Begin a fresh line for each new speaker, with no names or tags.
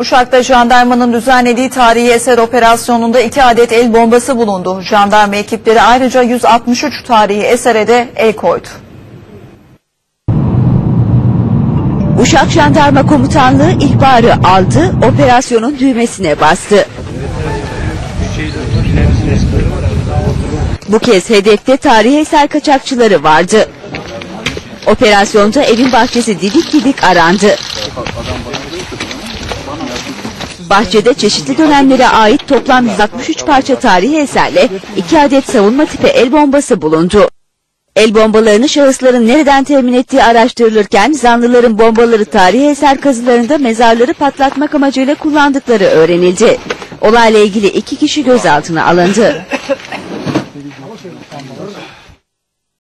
Uşak'ta jandarmanın düzenlediği tarihi eser operasyonunda iki adet el bombası bulundu. Jandarma ekipleri ayrıca 163 tarihi esere de el koydu.
Uşak Jandarma Komutanlığı ihbarı aldı, operasyonun düğmesine bastı. Bu kez hedefte tarihi eser kaçakçıları vardı. Operasyonda evin bahçesi didik didik arandı. Bahçede çeşitli dönemlere ait toplam 163 parça tarihi eserle 2 adet savunma tipi el bombası bulundu. El bombalarını şahısların nereden temin ettiği araştırılırken zanlıların bombaları tarihi eser kazılarında mezarları patlatmak amacıyla kullandıkları öğrenildi. Olayla ilgili iki kişi gözaltına alındı.